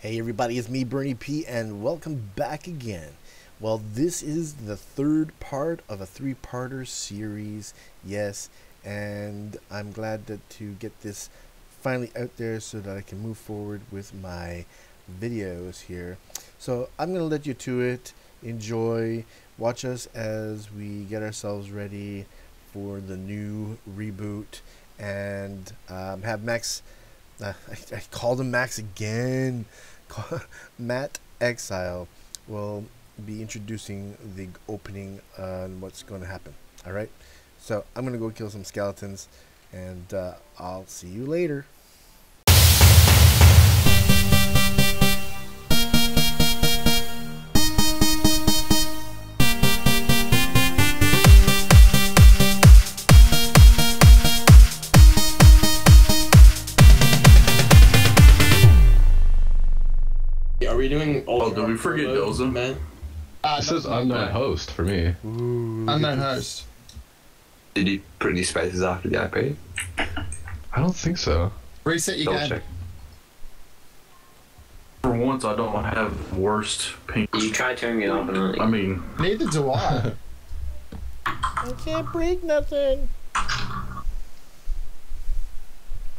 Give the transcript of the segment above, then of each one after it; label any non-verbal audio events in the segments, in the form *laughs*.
Hey everybody, it's me Bernie P and welcome back again. Well, this is the third part of a three-parter series. Yes, and I'm glad that to get this finally out there so that I can move forward with my videos here. So, I'm going to let you to it. Enjoy. Watch us as we get ourselves ready for the new reboot and um, have Max I, I, called him Max again. *laughs* Matt Exile will be introducing the opening and what's going to happen. All right. So I'm going to go kill some skeletons and uh, I'll see you later. Did we forget Doza? man? Uh, It says unknown host for me. Ooh, unknown host. Did you put any spaces after the IP? I don't think so. Reset your Double game. check. For once, I don't have worst pink. You try turning it off and on. I mean, Neither do I. *laughs* I can't break nothing.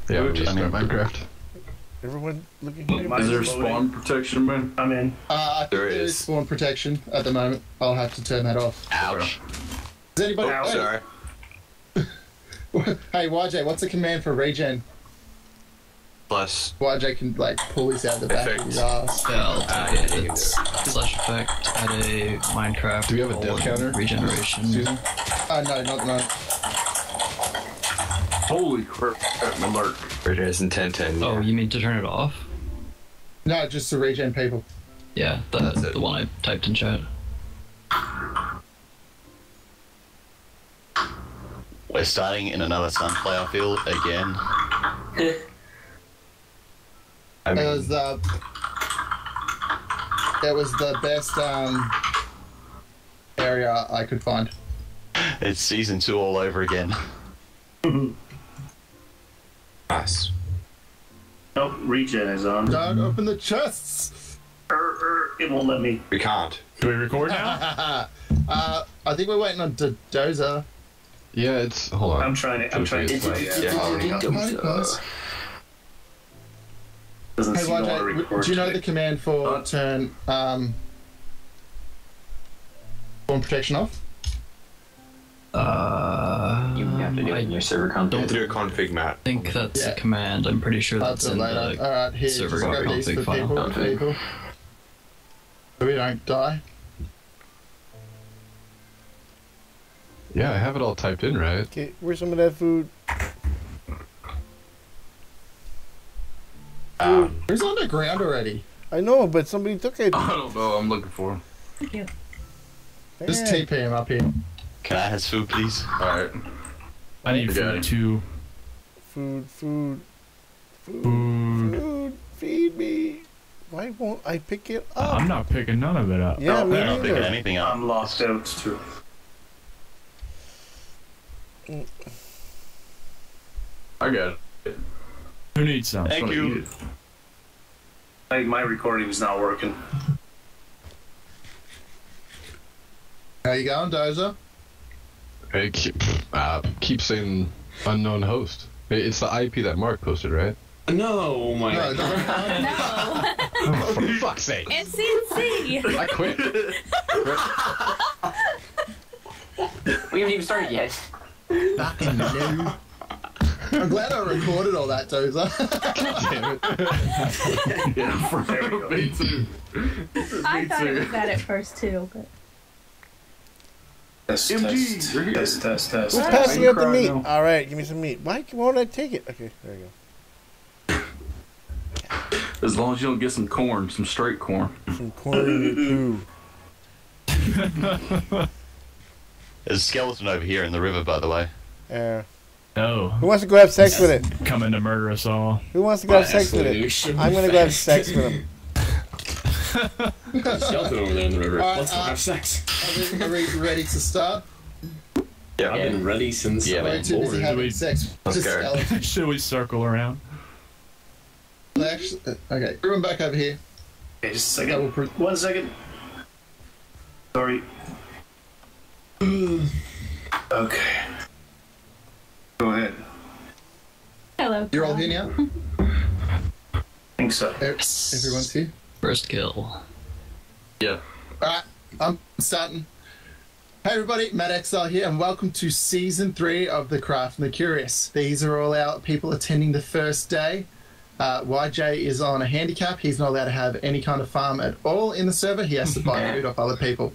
Yeah, we just start Minecraft. Everyone looking here. is there spawn protection, man? I'm in. Uh, I think There there is. is spawn protection at the moment. I'll have to turn that off. Ouch. Does anybody? Ouch. *laughs* hey, Sorry. hey, YJ, what's the command for regen? Plus, YJ can like pull this out of the back of his ass. Yeah, I'll Ah, take yeah, it. you can It's slash effect at a Minecraft. Do we have a death counter? Regeneration. Susan? Uh, no, not no. Holy crap, alert. Regeneration 1010. Oh, you mean to turn it off? No, just to regen people. Yeah, the the one I typed in chat. We're starting in another sunflower field again. I It was the. It was the best um area I could find. It's season two all over again. *laughs* nice. Nope, regen is on. Don't open the chests. Er, er, it won't let me. We can't. Do we record now? *laughs* uh, I think we're waiting on D- Dozer. Yeah, it's. Hold on. I'm trying to. I'm trying to. Confused. Yeah, Yeah. following up. Hi, guys. Doesn't Hey, seem to YJ, record. do you know the command for Uh, turn um, spawn protection off? Uh, You have to do it in your server Don't do a config, Matt. I think that's Yeah. a command. I'm pretty sure I'll that's do it in later. the. Alright, here, server got config file. people, for people. So we don't die. Yeah, I have it all typed in right. Okay, where's some of that food? Who's underground already? I know, but somebody took it. I don't know. I'm looking for him. Just Man. TP him up here. Can I have food, please? Alright. I need Okay. food too. Food, food, food, Food. food. Feed me. Why won't I pick it up? I'm not picking none of it up. yeah, No, me I'm I'm not picking neither. anything up. I'm lost out too. I got it. Who needs some? Thank Gonna you. eat. My, my recording's not working. How you going, Dozer? Hey, keep, uh, keep saying unknown host. It's the IP that Mark posted, right? No, my. No, no, *laughs* no. No, *laughs* Oh, for fuck's sake! it's CNC. I quit. *laughs* We haven't even started yet. Fucking no. I'm glad I recorded all that, Dozer. Damn it. Yeah, for There we go. me too. I Me thought it was that at first too, but Test, MG, test, you're here. test, test, test. Who's passing you out the meat? now? All right, give me some meat. Why won't I take it? Okay, there you go. As long as you don't get some corn, some straight corn. Some corn in. *laughs* There's a skeleton over here in the river, by the way. Uh, No, who wants to go have sex with it? coming to murder us all. Who wants to go have sex with it? I'm gonna go have sex with him. Skeleton over there in the river. Alright, Let's uh, have sex. Are we, are we ready to start? Yeah. I've been ready since. Yeah, I We're was too busy born. having we- sex with Let's the go. Should we circle around? Actually, uh, okay, everyone back over here. Okay, just a second. pro- One second. Sorry. *sighs* Okay. Go ahead. Hello. You're all Kyle. here now. think so. Everyone's here. First kill. Yeah. Alright, I'm starting. Hey everybody, Matt Exile here, and welcome to season three of The Craft and the Curious. These are all our people attending the first day. Uh, YJ is on a handicap. He's not allowed to have any kind of farm at all in the server. He has to buy food off other people.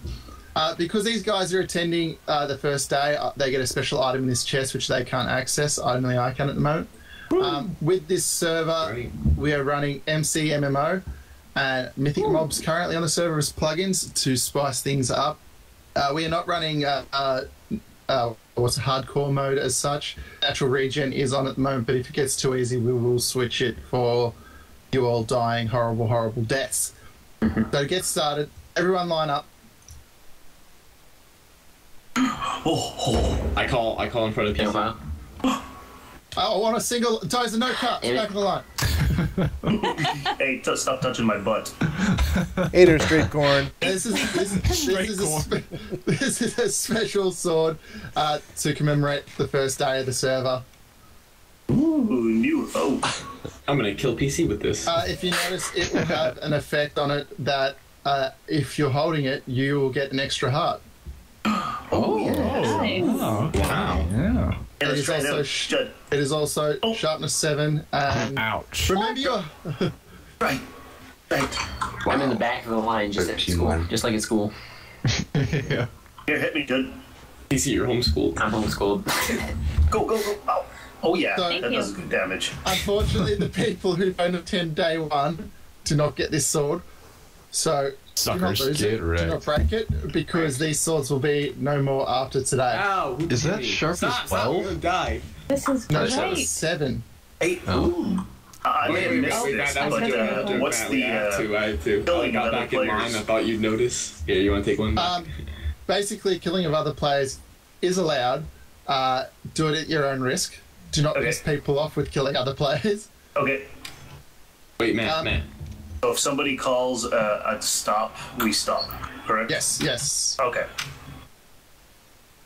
Uh, because these guys are attending uh, the first day, uh, they get a special item in this chest which they can't access. I Only I can at the moment. Um, with this server, we are running MC MMO and Mythic Mobs currently on the server as plugins to spice things up. Uh, we are not running uh, uh, uh, what's it, hardcore mode as such. Natural regen is on at the moment, but if it gets too easy, we will switch it for you all dying horrible, horrible deaths. so to get started, everyone line up. I call I call in front of PC. I want a single Dozer, no cuts, back of the line. Hey, t- stop touching my butt. Hater straight corn. This is this, is- this, is a spe- this is a special sword uh, to commemorate the first day of the server. Ooh, new. Oh, I'm gonna kill PC with this. Uh, if you notice, it will have an effect on it that uh, if you're holding it, you will get an extra heart. Oh, Nice. Oh. Wow. Yeah. It yeah, let's is try it also sh- it is also oh. sharpness seven and Ouch. remember your Right. Right. I'm in the back of the line, just at school, one. just like at school. *laughs* yeah. Here, hit me good. see, you're homeschooled. I'm homeschooled. *laughs* Go, go, go. Oh, oh yeah. So- that does good damage. unfortunately the people who don't attend day one do not get this sword. So do not lose get it, do wrecked. not break it, because these swords will be no more after today. Ow! who Is hit that sharp stop, as stop, I'm 12? gonna die. This is No, great. sharpness seven. Hey, Oh. ooh. I may have missed this, that but uh, what's the I uh, to, I have to. I killing got of back other in line. players? I thought you'd notice. Here, you want to take one? Um, basically, killing of other players is allowed. Uh, do it at your own risk. Do not Okay. piss people off with killing other *laughs* players. okay? Wait, Matt, um, Matt. So if somebody calls uh, a stop, we stop. Correct? Yes, yes. Okay.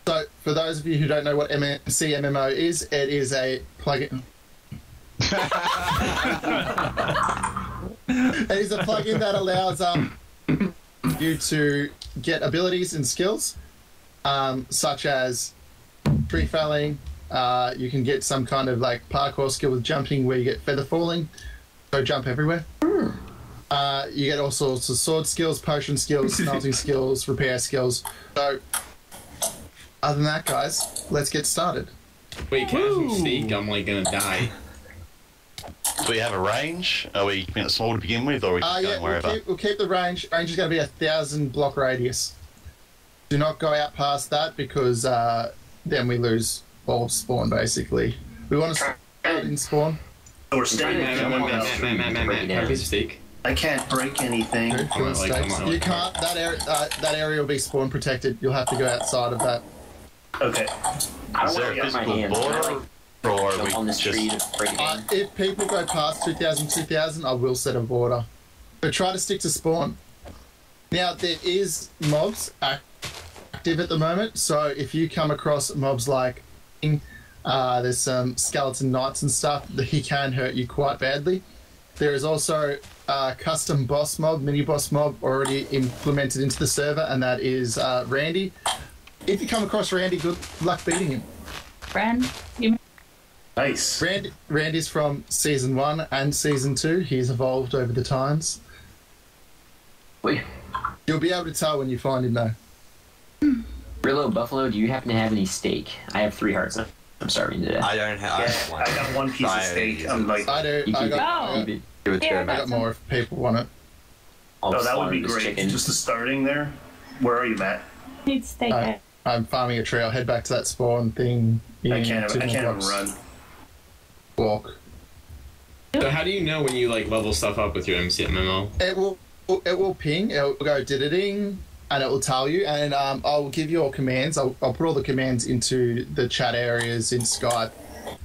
So, for those of you who don't know what MMC MMO is, it is a plugin. *laughs* it is a plugin that allows um, you to get abilities and skills, um, such as tree felling. Uh, you can get some kind of like parkour skill with jumping, where you get feather falling, so jump everywhere. Uh, you get all sorts of sword skills, potion skills, smelting skills, repair skills. So, other than that, guys, let's get started. Wait, can I have some? I'm like gonna die. Do we have a range? Are we keeping it small to begin with, or are we Uh, just yeah, going we'll wherever? keep, we'll keep the range. Range is going to be a thousand block radius. Do not go out past that because uh, then we lose all spawn. Basically, we want to start in spawn. So we're Matt, staying Matt, with Matt, one Matt. I can't break anything. Dude, Come kill like, come you like- can't. That area. Uh, that area will be spawn protected. You'll have to go outside of that. Okay. I Is there a physical border, or are we on this tree just... to break it Uh, if people go past 2000, 2000, I will set a border. But try to stick to spawn. Now, there is mobs active at the moment, so if you come across mobs like uh, there's some skeleton knights and stuff, he can hurt you quite badly. There is also a custom boss mob, mini boss mob, already implemented into the server, and that is uh, Randy. If you come across Randy, good luck beating him. Friend, you Nice. Rand, Randy's from season one and season two. He's evolved over the times. Wait, You'll be able to tell when you find him, though. Rillo Buffalo, do you happen to have any steak? I have three hearts. I'm starving to death. I don't have. I have one. I got one piece of steak. I'm like, I do. You I keep got, Oh. Keep it. Give it to him. I got more if people want it. I'll oh, that would be great. chicken. Just a starting there. Where are you, Matt? need steak. I, I'm farming a tree. I'll head back to that spawn thing. I can't. I can't even run. Walk. So how do you know when you like level stuff up with your MCMMO? It will. It will ping. It will go ding, and it will tell you. And um, I'll give you all commands. I'll, I'll put all the commands into the chat areas in Skype.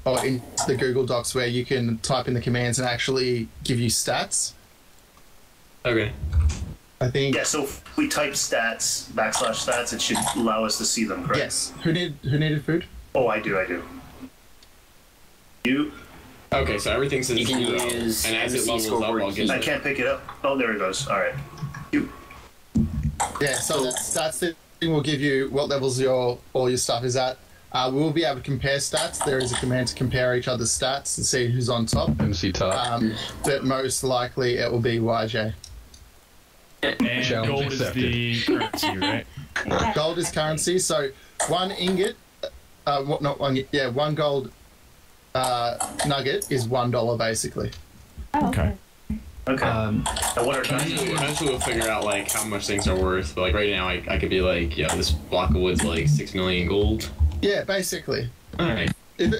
Or in the Google Docs where you can type in the commands and actually give you stats. Okay. I think. Yeah, so if we type stats, backslash stats, it should allow us to see them, correct? Yes. Who need who needed food? Oh, I do, I do. You? Okay, so everything says You can zero, use and as it MC levels up, I'll get. I can't pick it up. Oh, there it goes. All right. You. Yeah, so that stats thing will give you what levels your all your stuff is at. Uh, we'll be able to compare stats. There is a command to compare each other's stats and see who's on top. MC top. Um, but most likely it will be YJ. And Challenge gold is the currency, right? *laughs* Gold is currency, so one ingot, uh, what not one? Yeah, one gold uh, nugget is one dollar basically. Oh, Okay. Okay. Um, and what are Eventually, eventually we'll figure out like how much things are worth. But like right now, I, I could be like, yeah, this block of wood's like six million gold. Yeah, basically. All right, it,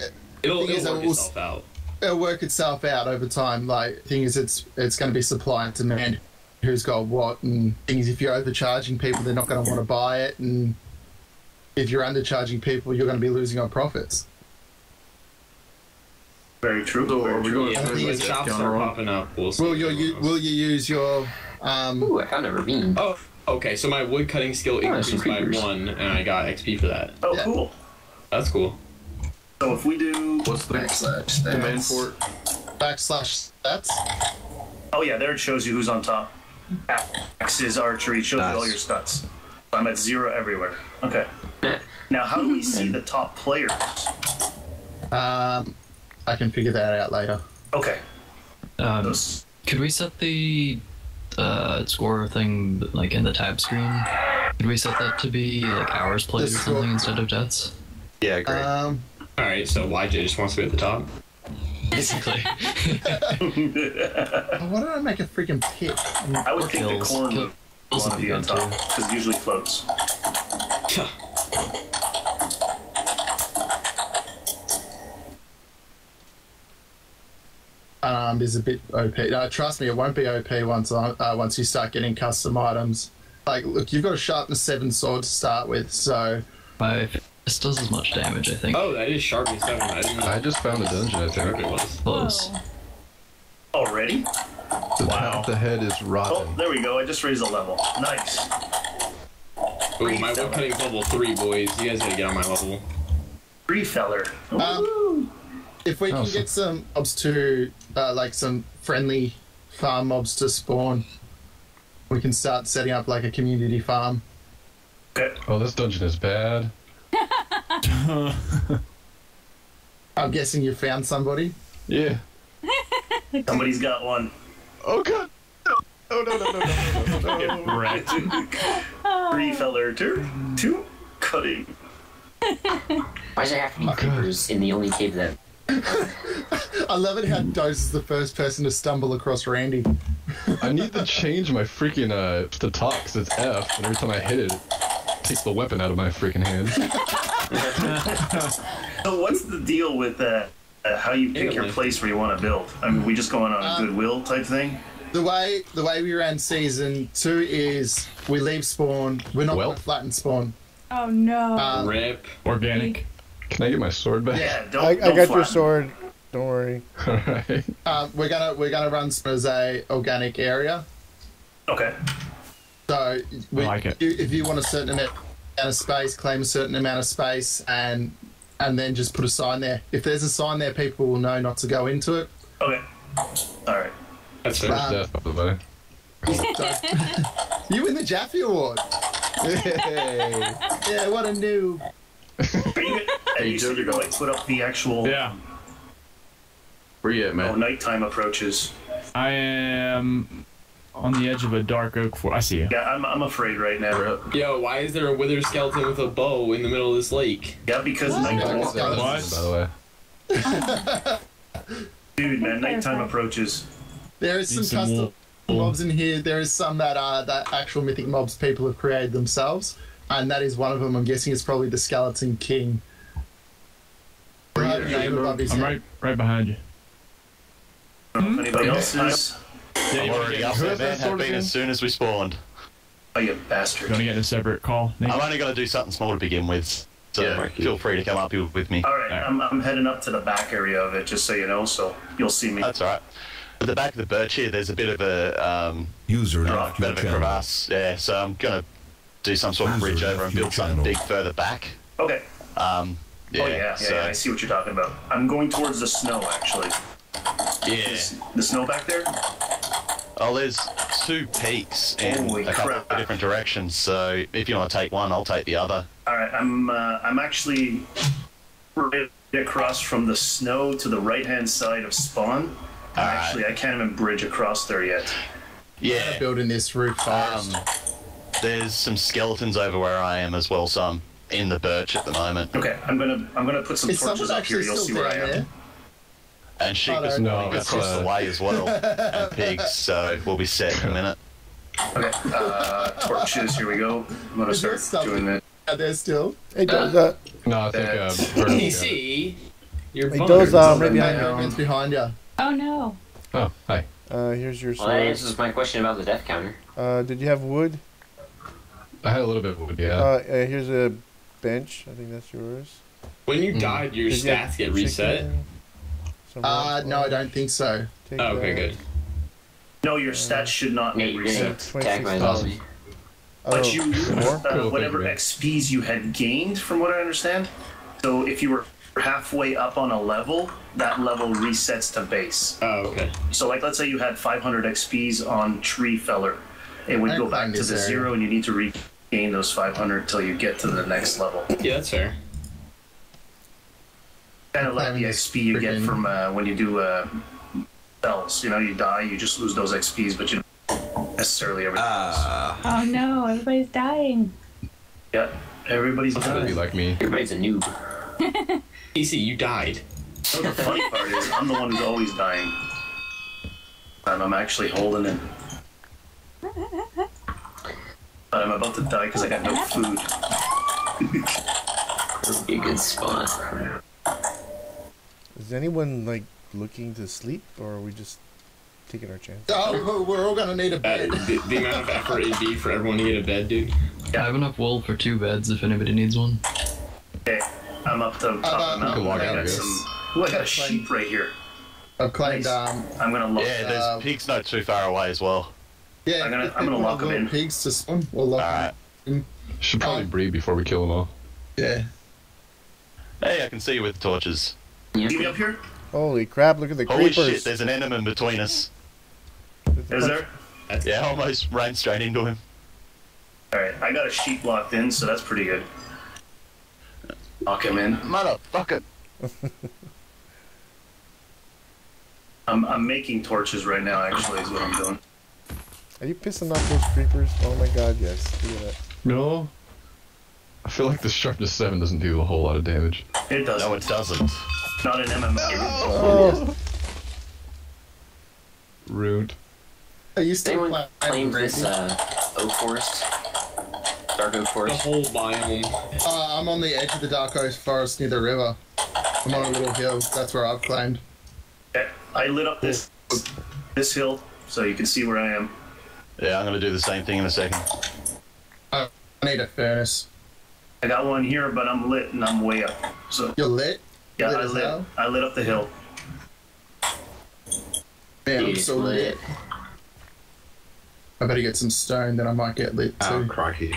it'll, it'll work it will- itself out. it'll work itself out over time. Like thing is, it's it's going to be supply and demand. Who's got what? And things if you're overcharging people, they're not going to want to buy it. And if you're undercharging people, you're going to be losing on profits. Very true. So very true. going I to think turn it's this Shops are popping up. We'll. Will you, you will you use your um? ooh, I found a ravine. Oh, okay. So my wood cutting skill Oh, increased by one, and I got XP for that. Oh, Yeah. cool. That's cool. So if we do. What's the Backslash command stats. for it? Backslash stats. Oh, yeah, there it shows you who's on top. X is archery, it shows you all your stats. I'm at zero everywhere. Okay. Now, how do we see the top players? Um, I can figure that out later. Okay. um, Those- could we set the uh, score thing like in the tab screen? Could we set that to be like hours played or The score- something instead of deaths? Yeah, great. Um, All right. So YJ just wants to be at the top. Basically. *laughs* Why don't I make a freaking pit? I would think the Kills- corn kills would want to be be on top too. because it usually floats. *sighs* um, is a bit OP. No, trust me, it won't be OP once I- uh, once you start getting custom items. Like, look, you've got a sharpness seven sword to start with, so My fist does as much damage, I think. Oh, that is sharpness seven. I didn't know I just found a dungeon, I think. it was. Close. Whoa. Already? The Wow. top the head is Oh, there we go. I just raised a level. Nice. Ooh, my wood cutting's level three, boys. You guys gotta get on my level. Tree feller. Um, if we can Awesome. get some mobs to, uh, like some friendly farm mobs to spawn, we can start setting up like a community farm. Okay. Oh, this dungeon is bad. *laughs* I'm guessing you found somebody. Yeah. *laughs* Somebody's got one. Oh god. No, no, no, no, no, no, no, no. Right. Tree feller. Two. Two. Cutting. Why does there have to be God. creepers in the only cave that? *laughs* I love it how Dose is the first person to stumble across Randy. I need to change my freaking uh to talk because it's F, and every time I hit it, it takes the weapon out of my freaking hand. *laughs* So what's the deal with uh, uh, how you pick your place where you want to build? I mean, we just going on a Um, goodwill type thing. The way the way we ran season two is we leave spawn. We're not Well. going to flatten spawn. Oh no. Um, Rip. Organic. Can I get my sword back? Yeah, don't. I, I don't got your sword. Don't worry. *laughs* Alright. um, we're gonna we're gonna run spawn as a organic area. Okay. So we, like it. You, if you want a certain amount of space, claim a certain amount of space, and and then just put a sign there. If there's a sign there, people will know not to go into it. Okay. All right. That's fair. Um, Death, by the. So, you win the Jaffe Award. Yay. Yeah, what a noob. Are you, and you said you're going to put up the actual. Yeah. Where you at, Oh, man? nighttime approaches. I am on the edge of a dark oak forest. I see you. Yeah, I'm, I'm afraid right now. up. Yo, why is there a wither skeleton with a bow in the middle of this lake? Yeah, because What? nighttime. What? By the way. *laughs* Dude, man, nighttime approaches. There is some some custom wool. mobs in here. There is some that are that actual mythic mobs people have created themselves, and that is one of them. I'm guessing it's probably the Skeleton King. Right, at, name Shadow? above his I'm head. right, right behind you. Anybody hmm? else is? Yeah, I'm already up who there, has that man. Have been as soon as we spawned. Oh, you bastard. you bastard. wanna get in a separate call? Nate? I'm only going to do something small to begin with. So Yeah. feel free to come up here with me. All right, I'm, I'm heading up to the back area of it, just so you know. So you'll see me. That's all right. At the back of the birch here, there's a bit of a um, User Drop. bit of a channel. crevasse. Yeah, so I'm gonna do some sort of bridge over and your build something channel. big further back. Okay. Um, yeah, oh yeah, yeah, so, yeah. I see what you're talking about. I'm going towards the snow, actually. yeah. The snow back there. Oh, there's two peaks in Holy a couple crap. of different directions. So if you want to take one, I'll take the other. All right, I'm uh, I'm actually right across from the snow to the right hand side of spawn. All right. Actually, I can't even bridge across there yet. Yeah. Building this roof forest. Um, there's some skeletons over where I am as well, so I'm in the birch at the moment. Okay, I'm gonna I'm gonna put some Is torches up here. You'll see where I am. there? And sheep Oh, is no, running that's, across uh, the way as well, *laughs* and pigs. So we'll be set in a minute. Okay, uh, torches. Here we go. I'm gonna Is there start something- doing it. Are there still? Hey, Doza. No, I think uh, That's- Vern's got it. PC, you're Hey, vulnerable. Doza, right my behind you. own- Movements behind you. Oh no. Oh, hi. Uh, here's your Well, that answers my question about the death counter. Uh, did you have wood? I had a little bit of wood, yeah. Uh, uh, here's a bench. I think that's yours. When you Mm. died, your Did you stats get reset. chicken? Some Uh, no, I don't think so. Take Oh, okay, that. good. No, your stats should not be reset. attacked by a 26. Oh, But you lose uh, whatever. XPs you had gained, from what I understand. So if you were halfway up on a level, that level resets to base. Oh, okay. So, like, let's say you had 500 XPs on Tree Feller, it would I go back to the area. zero, and you need to regain those 500 till you get to the next level. Yeah, that's fair. Kind of like claiming the XP you get freaking- from uh, when you do uh, spells. You know, you die, you just lose those XPs, but you don't necessarily everything else. Oh no, everybody's dying. Yeah, everybody's That's gonna be dying. like me. Everybody's a noob. *laughs* PC, you died. So the funny part is, I'm the one who's always dying. And I'm actually holding it. But I'm about to die because I got no food. *laughs* This would be a good spot. Is anyone like looking to sleep, or are we just taking our chance? Oh, we're all gonna need a Uh, bed. the, the amount of effort it'd be for everyone to get a bed, dude. I have enough wool for two beds if anybody needs one. Okay, I'm up to top Uh, of the mountain. can walk I out, I got guess. some. Ooh, I got a sheep right here. I've claimed, Nice. um, I'm gonna look. Yeah, there's Uh, pigs not too far away as well. yeah, I'm gonna- I'm gonna lock them in. pigs to spawn. We'll lock All them right. Should probably Um, breed before we kill them all. Yeah. Hey, I can see you with the torches. See me up here? Holy crap! Look at the Holy creepers. shit, there's an enemy between us. Is there? Yeah, almost ran straight into him. Alright, I got a sheep locked in, so that's pretty good. Lock him in. Motherfucker. *laughs* I'm, I'm making torches right now, actually, is what I'm doing. Are you pissing off those creepers? Oh my god, yes. Look at that. No. I feel like the sharpness 7 doesn't do a whole lot of damage. It doesn't. No, it doesn't. Not an MMA. Oh, *laughs* Rude. Are you Does still anyone playing claim this uh, oak forest? Dark oak Forest? The forest? whole biome. Uh, I'm on the edge of the Dark Oak Forest near the river. I'm on a little hill. That's where I've claimed. Okay, I lit up this this hill, so you can see where I am. Yeah, I'm gonna do the same thing in a second. I need a furnace. I got one here, but I'm lit and I'm way up. So You're lit? Yeah, Lit I lit. hell? I lit up the hill. Man, I'm so lit. lit. I better get some stone, then I might get lit too. Oh, too. crikey.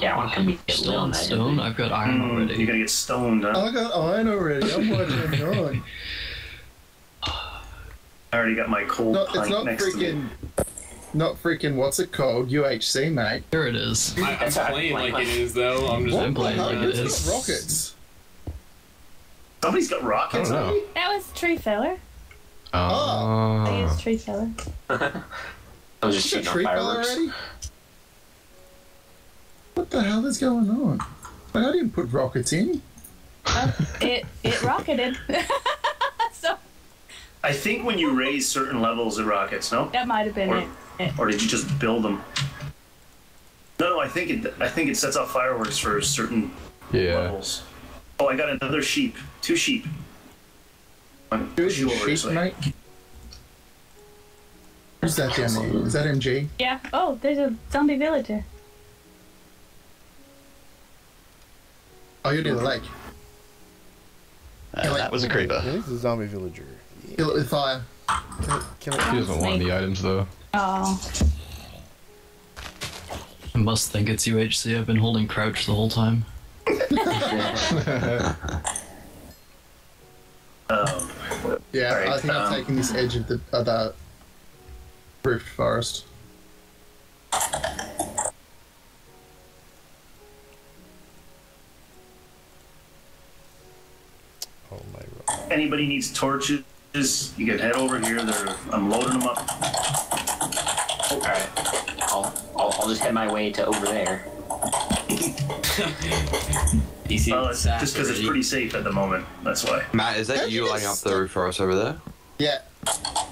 Yeah, I want to come get lit on Stone, that. stone. I've got iron Mm, You're gonna get stoned, huh? I got iron already. I'm watching on. *laughs* I already got my cold No, it's pint not next to me. freaking. Not freaking. What's it called? UHC, mate. Here it is. I, I'm That's how I playing play like it is, though. I'm just. I'm playing How like good's it it is. rockets? Somebody's got I rockets. don't know. That was Tree Feller. Oh. I Uh, used Tree Feller. *laughs* *laughs* I was just Is it shooting tree fell fireworks. already? What the hell is going on? Like, I didn't put rockets in. It it rocketed. *laughs* so I think when you raise certain levels, it rockets. No, that might have been or, it. it. or did you just build them? No, no. I think it. I think it sets off fireworks for certain yeah. levels. Oh, I got another sheep. Two sheep. One Dude, shoe you over this sheep, way. Who's that down there? Is that MG? Yeah. Oh, there's a zombie villager. Oh, you're near the lake. Uh, that was a creeper. Yeah, this is a zombie villager. Kill it with fire. Kill it. He doesn't want the items though. Oh. I must think it's UHC. I've been holding crouch the whole time. Um, Yeah, Alright, I think I'm um, taking this edge of the of the roofed forest. Oh my god. anybody needs torches, you can head over here. They're, I'm loading them up. All right. I'll, I'll, I'll just head my way to over there. *laughs* *laughs* You Well, it's just because it's pretty safe at the moment. That's why. Matt, is that How'd you you lighting up the roof forest over there? Yeah,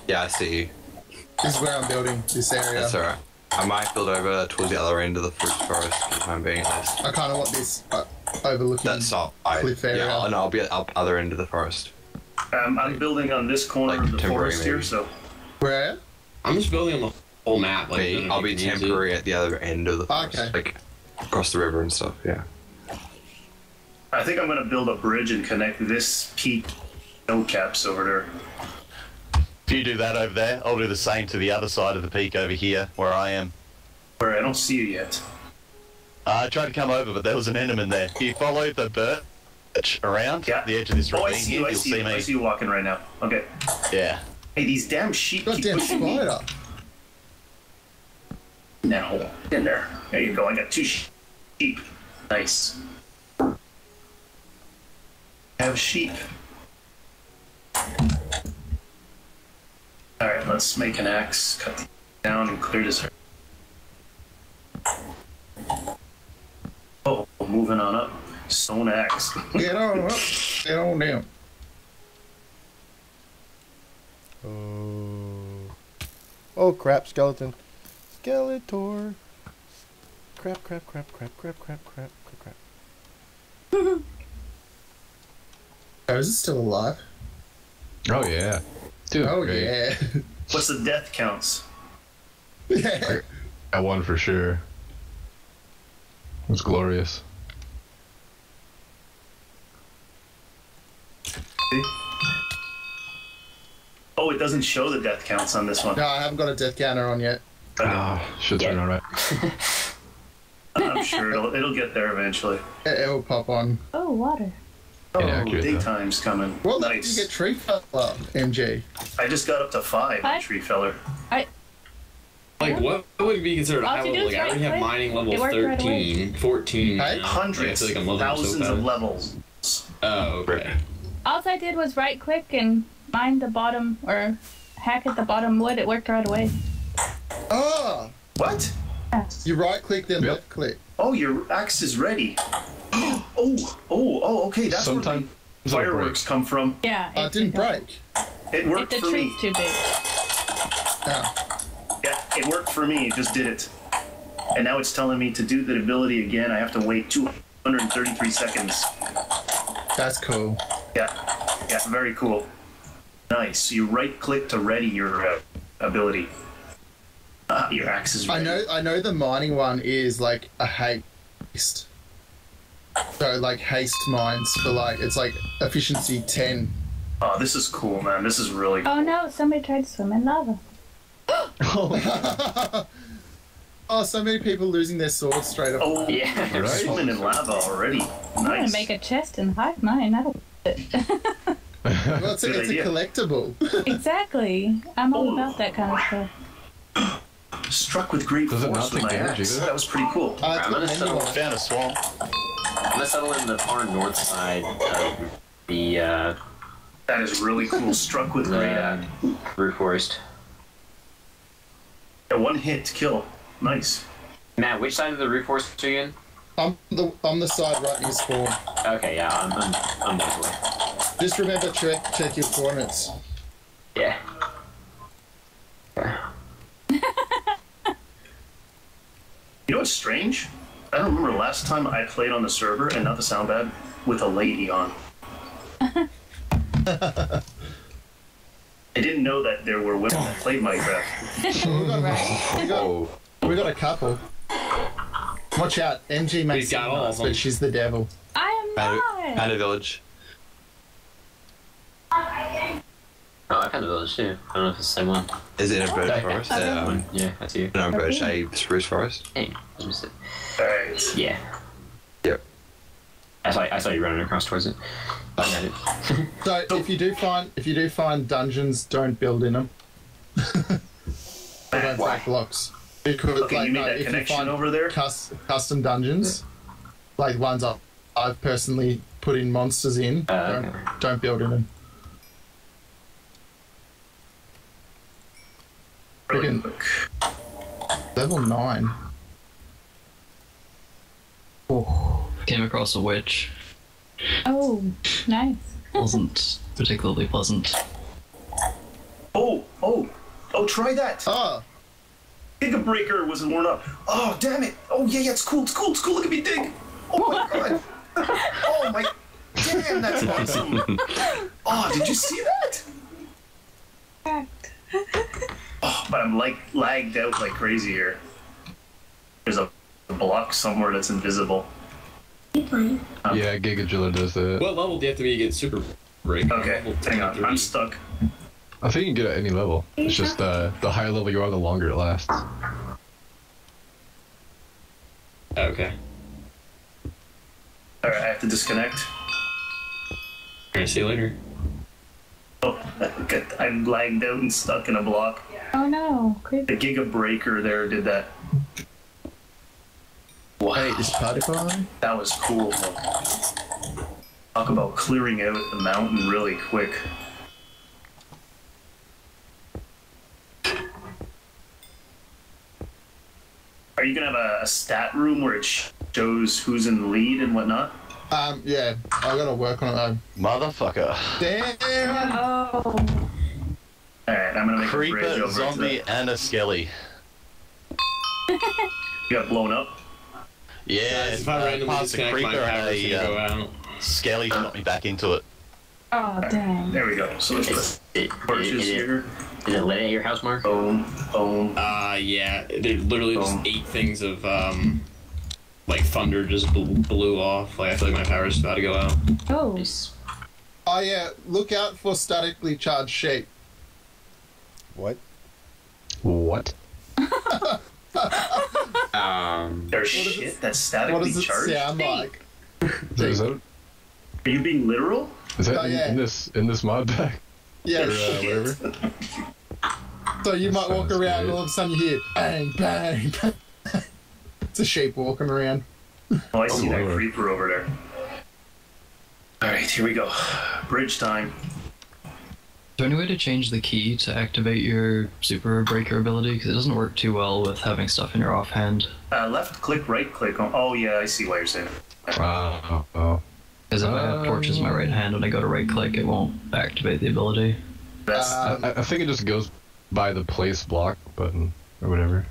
Yeah, I see you. this is where I'm building this area. That's alright. I might build over towards the other end of the roofed forest for the time being. at least. I kind of want this uh, overlooking. That's not. I, Cliff area. Yeah, and I'll be at the other end of the forest. Um, I'm building on this corner Like of the temporary, forest here, so Where? I'm just building on the whole map. Like, I don't Me, know I'll be you can use it. temporary at the other end of the forest, Okay. like across the river and stuff. Yeah. I think I'm going to build a bridge and connect this peak snow caps over there. If you do that over there, I'll do the same to the other side of the peak over here, where I am. Where I don't see you yet. Uh, I tried to come over, but there was an enemy in there. If you follow the birch around Yeah. the edge of this Oh, I ravine see here, you. I you'll see see you. I see you walking right now. Okay. Yeah. Hey, these damn sheep Goddamn pushing me. Spider. Now, in there. There you go. I got two sheep. Nice. Have sheep. All right, let's make an axe, cut down, and clear this. Oh, moving on up. Stone axe. Get on up. *laughs* Get on down. Oh. Oh crap, skeleton. Skeletor. Crap, crap, crap, crap, crap, crap, crap, crap, crap. Oh, is it still alive? Oh yeah. Oh, Dude, oh great. yeah. *laughs* What's the death counts? yeah. *laughs* I won for sure. It was glorious. Oh, it doesn't show the death counts on this one. No, I haven't got a death counter on yet. Ah, should turn on right. *laughs* I'm sure it'll, it'll get there eventually. It, it will pop on. Oh, water. Oh, Inaccurate, though. daytime's coming. Well, nice. you get tree feller, MG. I just got up to five, Five? tree feller. I. Like, what would be considered All high level? is Like, I already have mining level worked right away. 13, 14. Hey? now. Hundreds, I like I'm leveling so thousands of levels. Oh, okay. All I did was right click and mine the bottom or hack at the bottom wood. It worked right away. Oh! What? You right click, then Yep. left click. Oh, your axe is ready. *gasps* oh, oh, oh, okay. That's Sometimes where the fireworks come from. Yeah. It didn't break. It If worked the for me. tree's too big. Oh. Yeah, it worked for me. It just did it. And now it's telling me to do the ability again. I have to wait 233 seconds. That's cool. Yeah, yeah, very cool. Nice. You right click to ready your uh, ability. Ah, your axe is I know I know the mining one is like a haste. So like haste mines for like it's like efficiency ten. Oh, this is cool, man. This is really Oh no! Somebody tried to swim in lava. *laughs* oh, so many people losing their swords straight up. Oh, Yeah. *laughs* You're swimming in lava already. I'm gonna make a chest and hide mine. That'll. Well, it's, a, it's a collectible. exactly. I'm all Oh. about that kind of stuff. *laughs* Struck with great Does it force not with my take energy, axe. That was pretty cool. Uh, it's I'm gonna settle- on it. Found a swamp. I'm gonna settle in the far north side of the uh, That is really cool. Struck with great the axe. roofed forest. A one hit to kill. Nice. Matt, which side of the roofed forest are you in? I'm the I'm the side right near spawn. Okay, yeah, I'm I'm, I'm that way. Just remember check check your coordinates. Yeah. You know what's strange? I don't remember last time I played on the server, and not the sound bad, with a lady on. I didn't know that there were women that played Minecraft. we got, we got, we got a couple. Watch out, MG makes We've got it all of nice, them. but she's the devil. I am Panda, God. Panda Village. Oh, I found the village too. I don't know if it's the same one. Is it in a birch Okay. forest? Okay. Um, Yeah, that's you. no, birch, a spruce forest. Hey, I missed it. Alright. Yeah. Yep. I saw, I saw you running across towards it. I. *laughs* So if you do find if you do find dungeons, don't build in them. *laughs* Don't Why? take blocks. Because Okay, like, you made no, that if connection you find over there? cus- custom dungeons, like ones I've, I've personally put in monsters in, Uh, don't, okay. don't build in them. Really Freaking- quick. Level nine. Oh. Came across a witch. Oh, nice. Wasn't particularly pleasant. Oh, oh, oh, try that. Ah. Oh, Giga Breaker wasn't worn up. Oh, damn it. Oh, yeah, yeah, it's cool, it's cool, it's cool. Look at me dig. Oh, my *laughs* God. Oh, my. Damn, that's awesome. Oh, *laughs* did you see that? Correct. Oh, but I'm like lagged out like crazy here. There's a block somewhere that's invisible. Yeah, Gigagilla does that. What level do you have to be to get super break? Okay, hang on. I'm stuck. I think you can get at any level. It's just uh, the higher level you are, the longer it lasts. Okay. Alright, I have to disconnect. Alright, see you later. Oh, *laughs* I'm lagged out and stuck in a block. Oh no, creepy. The Giga Breaker there did that. hey, is Spotify? That was cool. Talk about clearing out the mountain really quick. Are you gonna have a, a stat room where it shows who's in the lead and whatnot? Um, yeah, I gotta work on it though. Motherfucker. Damn. Oh, Alright, I'm gonna make a bridge Creeper, over to zombie, that. and a skelly. You got blown up? Yeah, If I uh, randomly past the disconnect my creeper power, and it's a gonna go uh, out. skelly knocked me back into it. oh dang. There we go. So let's Is put it, is, torches it, here. is it lit at your house, Mark? Boom, boom. Uh, yeah. There literally just eight things of, um, like thunder just bl- blew off. Like, I feel like my power's about to go out. Oh, Nice. Oh yeah, look out for statically charged sheep. What? What? *laughs* Um, There's What does shit it- that's What statically does it charged. sound like? Is that, is that, Are you being literal? is that Oh, in, yeah. in this in this mod pack Yeah. or uh, whatever? *laughs* So you might walk around, good. all of a sudden you hear bang, bang, bang. *laughs* it's a sheep walking around. Oh, I see that Lord. creeper over there. Alright, here we go. Bridge time. Is there any way to change the key to activate your super breaker ability? Because it doesn't work too well with having stuff in your offhand. Uh, left click, right click. On, oh, yeah, I see why you're saying it. Oh. Because if I have torches in my right hand and I go to right click, it won't activate the ability. That's Um, I, I think it just goes by the place block button or whatever.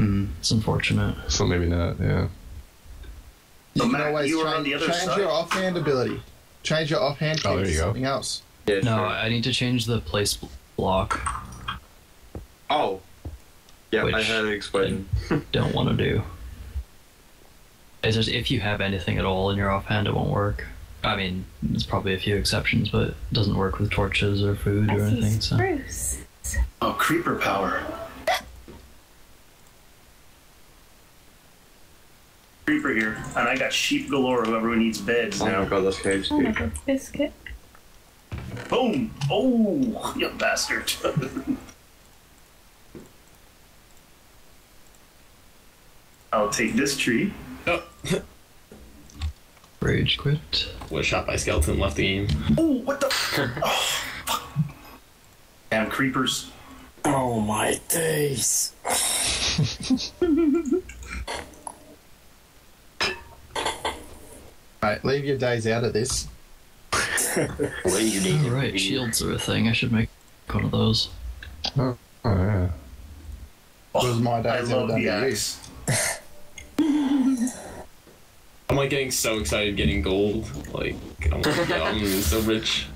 Hmm, it's unfortunate. So maybe not. Yeah. You So, can Matt, always you were change, on the other change side? your offhand ability. Change your offhand key Oh, there to you go. something else. Yeah, No, sure. I need to change the place block. Oh. Yeah, I Which- had it explained. Don't want to do. It's just if you have anything at all in your offhand, it won't work. I mean, there's probably a few exceptions, but it doesn't work with torches or food or I see anything. So. Oh, creeper power. Creeper here, and I got sheep galore. Whoever needs beds Oh my now. god, that's cage Oh, too. like a biscuit. Boom! Oh, you bastard! *laughs* I'll take this tree. Oh, rage quit. was shot by skeleton, left the game. Oh, what the? *laughs* oh, fuck. Damn creepers! Oh my days. *laughs* Right, leave your days out of this. What are you doing? Oh, right, shields are a thing. I should make one of those. Oh, oh yeah. What was my I days ever love done the to you? axe. I'm like getting so excited getting gold. Like, I'm like, yeah, I'm so rich.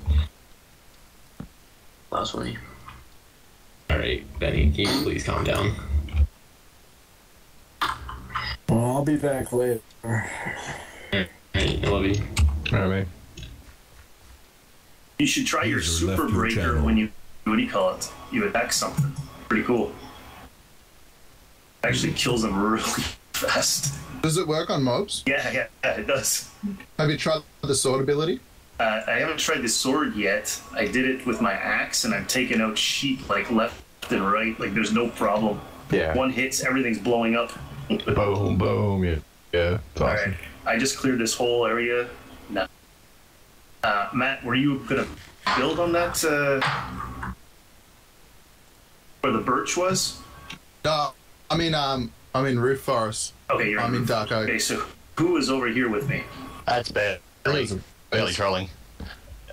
Last one. Alright, Benny, can you please calm down? Well, I'll be back later. Alright, Alright, I love you. Alright, man. You should try your User super left your breaker when you what do you call it? You attack something. Pretty cool. Actually kills them *laughs* really fast. Does it work on mobs? Yeah, yeah, yeah, it does. Have you tried the sword ability? Uh, I haven't tried the sword yet. I did it with my axe, and I'm taking out sheep like left and right. Like there's no problem. Yeah. One hits, everything's blowing up. Boom, boom. Yeah. Yeah. It's awesome. right, I just cleared this whole area. No. Uh, Matt, were you gonna build on that? Uh, where the birch was? No, I mean, um, I'm in Roofed Forest. Okay, you're. I'm in Dark Oak. Okay, so who is over here with me? That's barely, barely trolling.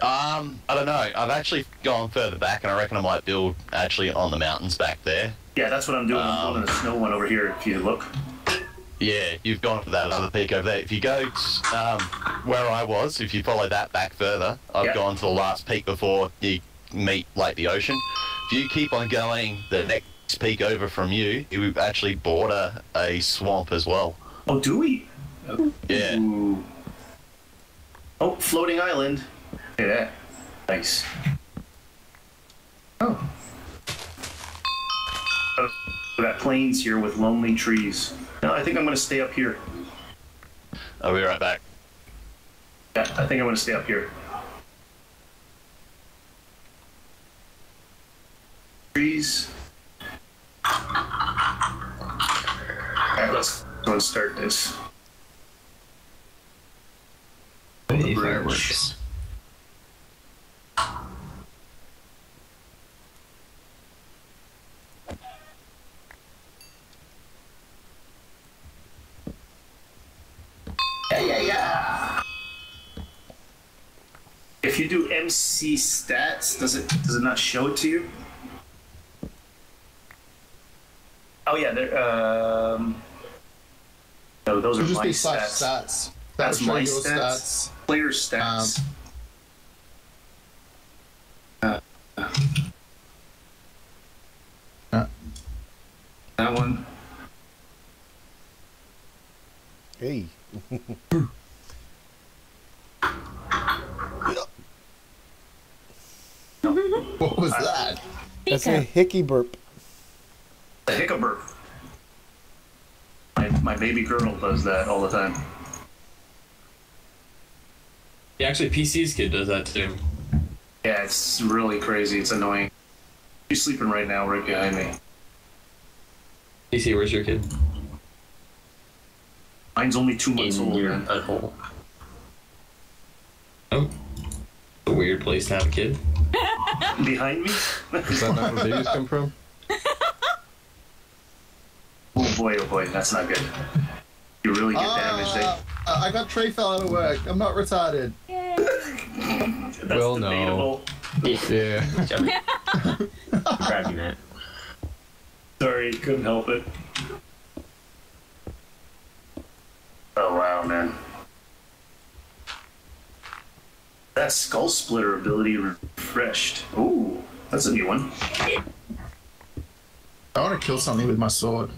Um, I don't know. I've actually gone further back, and I reckon I might build actually on the mountains back there. Yeah, that's what I'm doing. I'm Um, building a snow one over here. If you look. Yeah, you've gone for that other peak over there. If you go um, where I was, if you follow that back further, I've Yeah. gone to the last peak before you meet like the ocean. If you keep on going, the next peak over from you, you actually border a swamp as well. Oh, do we? Yeah. Ooh. Oh, floating island. Look at that. Nice. Oh. Oh, We got plains here with lonely trees. No, I think I'm gonna stay up here. I'll be right back. Yeah, I think I'm gonna stay up here. Trees. Alright, let's go and start this. Hey, Bridge. fireworks. Yeah, yeah, yeah. If you do MC stats, does it does it not show it to you? Oh yeah, there. Um, no, those are It'll just my be stats. stats. That's my your stats. Player stats. Uh, Uh. that one. Hey. What was that? That's a hickey burp. The hiccuber. My, my baby girl does that all the time. Yeah, actually, PC's kid does that too. Yeah, it's really crazy. It's annoying. She's sleeping right now, right behind me. PC, where's your kid? Mine's only two months In old. your man. butthole. Oh, a weird place to have a kid. Behind me? Is that not where babies come from? Oh boy, oh boy, that's not good. You really get damaged. Eh? Uh, I got tree fell out of work. I'm not retarded. That's well, no. debatable. Yeah. Grab you, Matt. Sorry, couldn't help it. Oh wow, man. That skull splitter ability refreshed. Ooh, that's a new one. I want to kill something with my sword.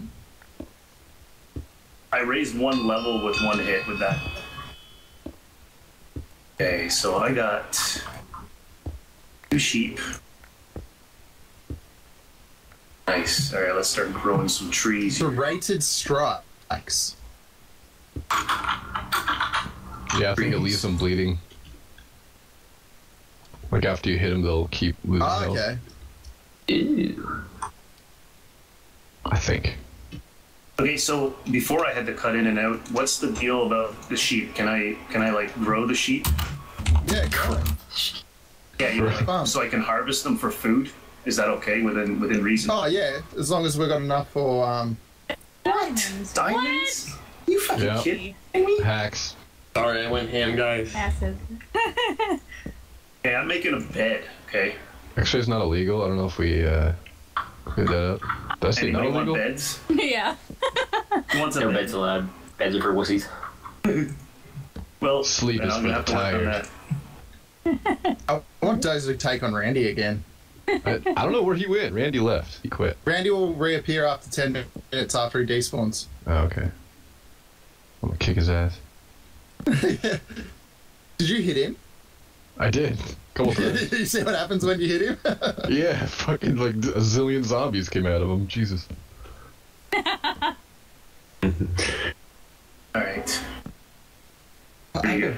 I raised one level with one hit with that. Okay, so I got two sheep. Nice. All right, let's start growing some trees. Serrated strikes. Yeah, I think it leaves them bleeding. Like after you hit them, they'll keep losing Oh, health. okay. Ew. I think. Okay, so before I had to cut in and out, what's the deal about the sheep? Can I can I like grow the sheep? Yeah, go. Yeah, you know, like, so I can harvest them for food. Is that okay within within reason? Oh yeah, as long as we got enough for um. Diamonds. Diamonds? You fucking Yeah. kidding me? Hacks. Sorry, I went ham, guys. Massive. *laughs* Okay, I'm making a bed. Okay. Actually, it's not illegal. I don't know if we uh, cleared that up. Did I say not Anybody want illegal? beds? *laughs* yeah. Who wants a No bed? beds allowed. Beds are for wussies. Well, Sleep then is I'm for gonna have the to work on tired. that. *laughs* I want Dozer to take on Randy again. I, I don't know where he went. Randy left. He quit. Randy will reappear after ten minutes after he despawns. Oh, okay. I'm gonna kick his ass. *laughs* Did you hit him? I did. Couple *laughs* times. You see what happens when you hit him? *laughs* yeah, fucking like a zillion zombies came out of him. Jesus. *laughs* All right. Pretty good.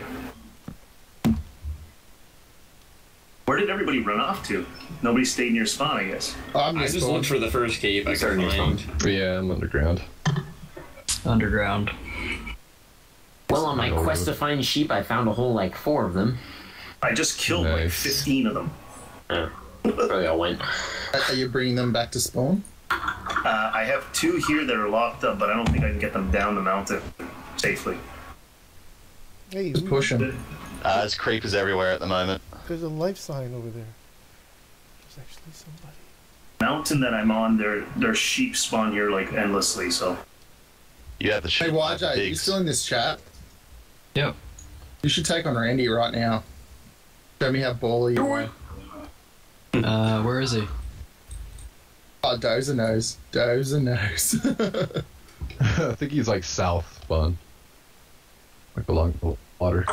Where did everybody run off to? Nobody stayed near spawn, I guess. Oh, I'm I just looked for the first cave I could find. Yeah, I'm underground. Underground. Well, on my Oh, quest to find sheep, I found a whole like four of them. I just killed like 15 of them. Yeah. Probably all went. Are you bringing them back to spawn? Uh, I have two here that are locked up, but I don't think I can get them down the mountain safely. Hey, Just push them. Uh, there's creepers everywhere at the moment. There's a life sign over there. There's actually somebody. Mountain that I'm on, their their sheep spawn here like endlessly. So You have the Hey, sheep like the YJ, you still in this chat? Yep. You should take on Randy right now. Show me how baller you are. Uh, where is he? Oh, Dozer knows. Dozer knows. *laughs* I think he's like south spawn. Like along the water.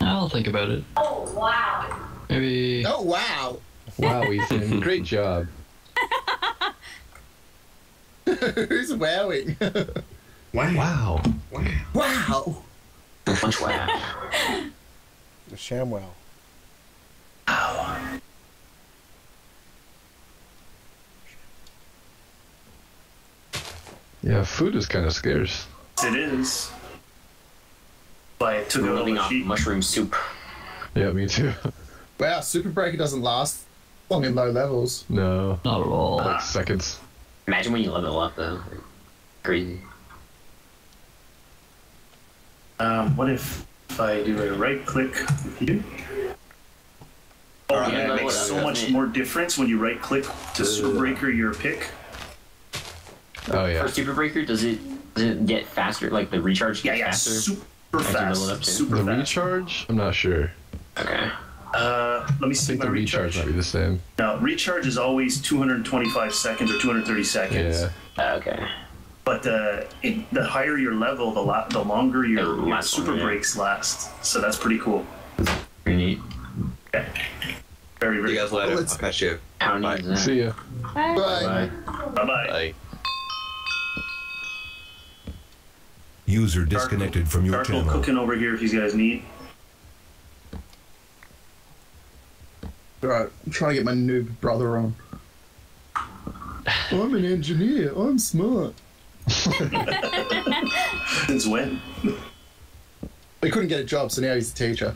I'll think about it. Oh wow. Maybe. oh, wow. Wow, Ethan. *laughs* Great job. *laughs* Who's wowing? Wow. wow. Much wow. The ShamWow. Yeah, food is kind of scarce. it is. But I took We're out living off sheep. mushroom soup. Yeah, me too. *laughs* Wow, Super Breaker doesn't last long in low levels. No. Not at all. Like seconds. Imagine when you level up though. Crazy. Um, what if, if I do a right click with you? Oh, Alright, yeah, it makes so much more difference when you right click to super breaker your pick. Oh yeah. For super breaker, does it does it get faster? Like the recharge Yeah, gets yeah, faster? super As you level up fast, super The fast. recharge? I'm not sure. Okay. Uh, let me see. I think my the recharge recharge. might be the same. Now, recharge is always 225 seconds or 230 seconds. Yeah. Uh, okay. But uh, it, the higher your level, the la- the longer your, Oh, your last one, super yeah. breaks last. So that's pretty cool. Pretty neat. Okay. Very, very you guys later. Well, it's- I'll catch you. How Bye. neat? See ya. Bye. Bye. Bye bye. Hey, User disconnected from your Charcoal channel. cooking over here if you guys need. Right, I'm trying to get my noob brother on. I'm an engineer. I'm smart. Since when? He couldn't get a job, so now he's a teacher.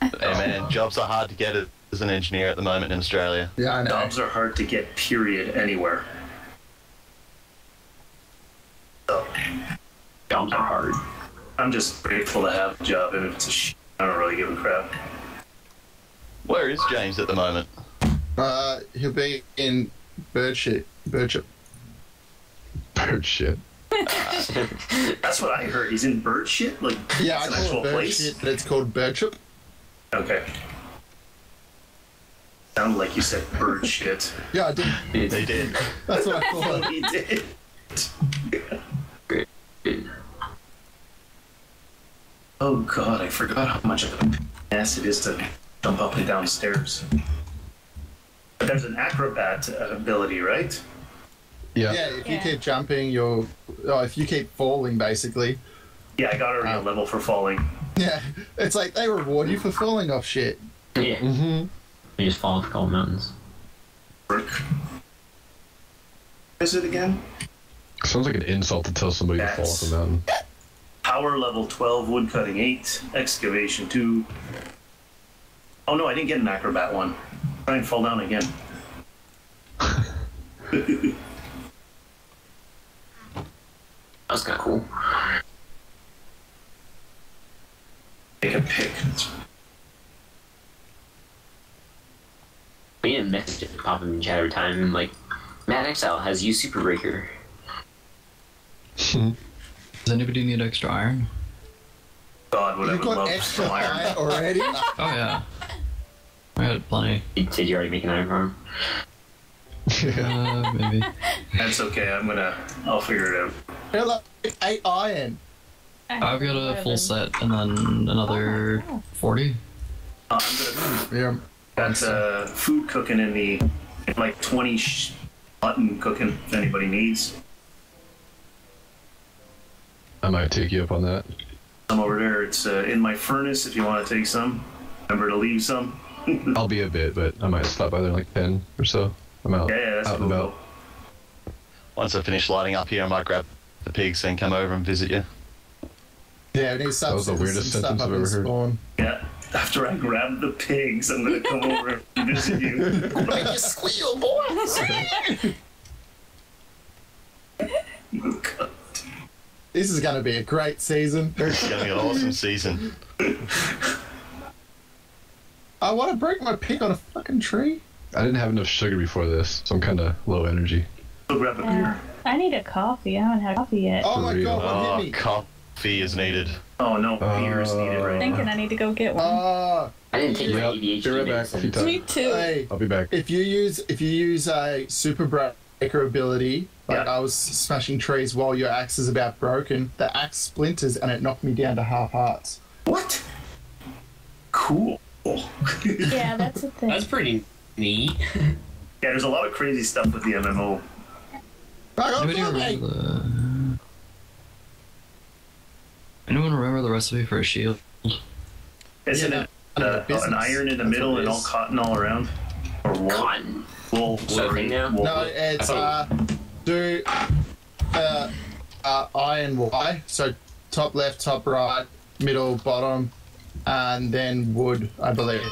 hey man, jobs are hard to get as an engineer at the moment in Australia. Yeah, I know. Jobs are hard to get, period, anywhere. So, Jobs are hard. I'm just grateful to have a job, and if it's a sh- I don't really give a crap. Where is James at the moment? Uh, he'll be in bird shit. Bird shit. *laughs* That's what I heard. He's in bird shit? Like, Yeah, I it's an call actual it bird place? shit, but it's called bird shit. Okay. Sounded like you said bird shit. Yeah, I did. They did. That's what I thought. *laughs* It. he did. Oh god, I forgot how much of a ass it is to jump up and down stairs. But there's an acrobat uh, ability, right? Yeah. Yeah, if you keep jumping, you're. Oh, if you keep falling, basically. Yeah, I got already a level for falling. Yeah, it's like they reward you for falling off shit. Yeah. Mm-hmm. You just fall off a couple mountains. Work. Is it again? Sounds like an insult to tell somebody to fall off a mountain. Power level 12, woodcutting 8, excavation 2. Oh no, I didn't get an acrobat one. Try and fall down again. *laughs* That's kind of cool. Take a pick. We need a message to pop up in chat every time. Like, Matt XL has used Super Breaker. *laughs* Does anybody need extra iron? God, would I You've would love extra iron. iron already. *laughs* Oh yeah. I had plenty. Did you already make an iron farm? *laughs* Uh, maybe. That's okay, I'm gonna. I'll figure it out. You're like eight iron. I've got a full set and then another 40. Uh, I'm gonna Yeah. got uh, food cooking in the like 20 sh- mutton cooking if anybody needs. I might take you up on that. Some over there. It's uh, in my furnace if you want to take some. Remember to leave some. *laughs* I'll be a bit, but I might stop by there in like 10 or so. I'm out, Yeah, yeah, that's out cool. and about. Once I finish lighting up here, I might grab the pigs and come over and visit you. Yeah, we need to start That was the weirdest some sentence I've ever heard. spawn. Yeah. After I grab the pigs, I'm gonna come over and visit you. *laughs* Make you squeal, boy! *laughs* This is going to be a great season. It's going to be an awesome season. I want to break my pig on a fucking tree. I didn't have enough sugar before this, so I'm kind of low energy. Go grab a beer. I need a coffee. I haven't had coffee yet. Oh my god, what hit ah, me? coffee is needed. Oh no, uh, beer is needed right Thinking now. I need to go get one. Oh, I didn't take my Yep, ADHD be right back. medicine. Me too. hey, I'll be back. if you use if you use a super breaker ability, like Yeah. I was smashing trees while your axe is about broken, the axe splinters and it knocked me down to half hearts. What? Cool. Yeah, that's a *laughs* thing. That's pretty neat. *laughs* Yeah, there's a lot of crazy stuff with the MMO. Back on Anybody remember the... Anyone remember the recipe for a shield? Isn't Yeah, it no, uh, an iron in the That's middle and all cotton all around? Or wool? Cotton. Wool. Is that now? wool. No, it's I uh, thought- do uh, uh, I and Y. So top left, top right, middle, bottom, and then wood. I believe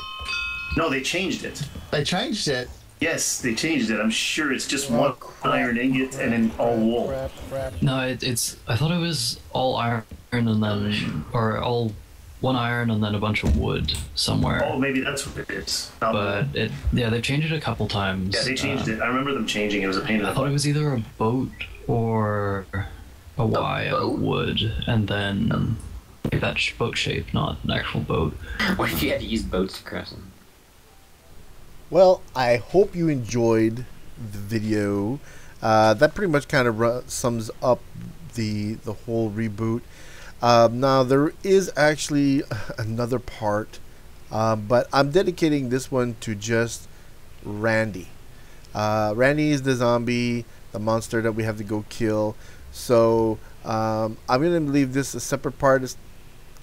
No, they changed it. they changed it. Yes, they changed it. I'm sure it's just one iron ingot and then all wool. Crap, crap. No, it, it's. I thought it was all iron and then, or all one iron and then a bunch of wood somewhere. Oh, maybe that's what it is. Not. But it, yeah, they've changed it a couple times. yeah, they changed Uh, it. I remember them changing. It was a pain in I the thought it was either a boat or a Y of boat? wood, and then like that boat shape, not an actual boat. *laughs* What if you had to use boats to cross them? Well, I hope you enjoyed the video. Uh, that pretty much kind of sums up the the whole reboot. Um, now there is actually *laughs* another part, um, but I'm dedicating this one to just Randy. Uh, Randy is the zombie, the monster that we have to go kill. So um, I'm gonna leave this a separate part. It's-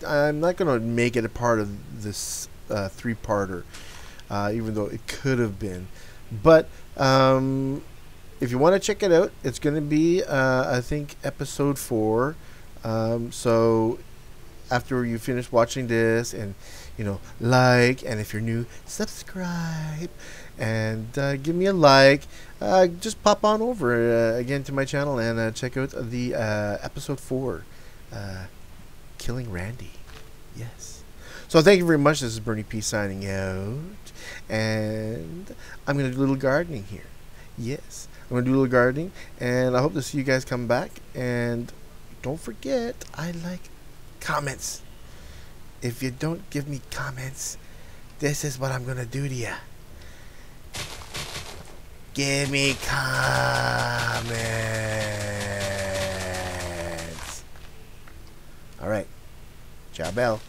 I'm not gonna make it a part of this uh, three-parter uh, even though it could have been. But um, if you want to check it out, it's going to be, uh, I think, episode four. Um, so after you finish watching this, and you know, like, and if you're new, subscribe, and uh, give me a like. Uh, just pop on over uh, again to my channel and uh, check out the uh, episode four, uh, killing Randy. Yes. So thank you very much. This is Bernie P signing out. And I'm going to do a little gardening here. Yes. I'm going to do a little gardening. And I hope to see you guys come back. And don't forget, I like comments. If you don't give me comments, this is what I'm going to do to you. Give me comments. All right. Ciao, Bell.